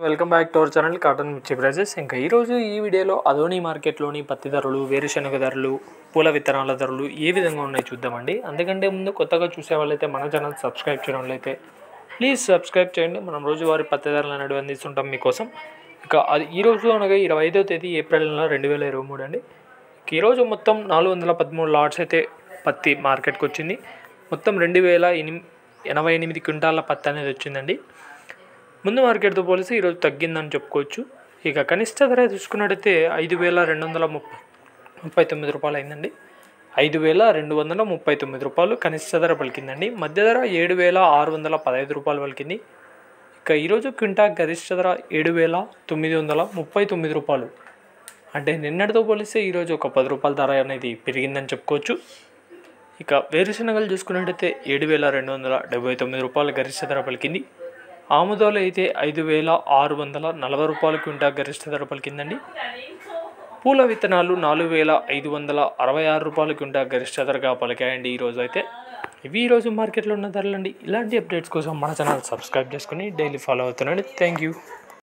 Welcome back to our channel cotton mirchi prices ఇంకా ఈరోజు ఈ వీడియోలో అదోని మార్కెట్లోని పత్తి ధరలు వేరుశనగ ధరలు పూల విత్తనాల ధరలు ఏ విధంగా ఉన్నాయి చూద్దామండి. అందుకంటే ముందు కొత్తగా చూసే వాళ్ళైతే మన ఛానల్ సబ్స్క్రైబ్ చేయడం వాళ్ళైతే ప్లీజ్ సబ్స్క్రైబ్ చేయండి. మనం రోజువారి పత్తి ధరలు అనేవి అందిస్తుంటాం మీకోసం. ఇక అది ఈ రోజు అనగా ఇరవై ఐదో తేదీ ఏప్రిల్ నెల రెండు వేల ఇరవై మూడు అండి. ఈరోజు మొత్తం నాలుగు వందల పదమూడు లాట్స్ అయితే పత్తి మార్కెట్కి వచ్చింది. మొత్తం రెండు వేల ఎనిమి ఎనభై ఎనిమిది క్వింటాల పత్తి అనేది వచ్చిందండి. ముందు మార్కెట్తో పోలిస్తే ఈరోజు తగ్గిందని చెప్పుకోవచ్చు. ఇక కనిష్ట ధర చూసుకున్నట్టయితే ఐదు వేల రెండు వందల ముప్పై ముప్పై తొమ్మిది రూపాయలు అయిందండి. ఐదు వేల రెండు వందల ముప్పై తొమ్మిది రూపాయలు కనిష్ట ధర పలికిందండి. మధ్య ధర ఏడు వేల ఆరు వందల పదహైదు రూపాయలు పలికింది. ఇక ఈరోజు క్వింటా గరిష్ట ధర ఏడు వేల తొమ్మిది వందల ముప్పై తొమ్మిది రూపాయలు. అంటే నిన్నటితో పోలిస్తే ఈరోజు ఒక పది రూపాయల ధర అనేది పెరిగిందని చెప్పుకోవచ్చు. ఇక వేరుశనగలు చూసుకున్నట్టయితే ఏడు వేల రెండు వందల డెబ్బై తొమ్మిది రూపాయలు గరిష్ట ధర పలికింది. ఆముదాలు అయితే ఐదు వేల ఆరు వందల నలభై రూపాయల క్వింటా గరిష్ట ధర పలికిందండి. పూల విత్తనాలు నాలుగు వేల ఐదు వందల అరవై ఆరు రూపాయల క్వింటా గరిష్ట ధరగా పలికాయండి ఈరోజు అయితే. ఇవి ఈరోజు మార్కెట్లో ఉన్న ధరలండి. ఇలాంటి అప్డేట్స్ కోసం మన ఛానల్ సబ్స్క్రైబ్ చేసుకుని డైలీ ఫాలో అవుతున్నాండి థ్యాంక్ యూ.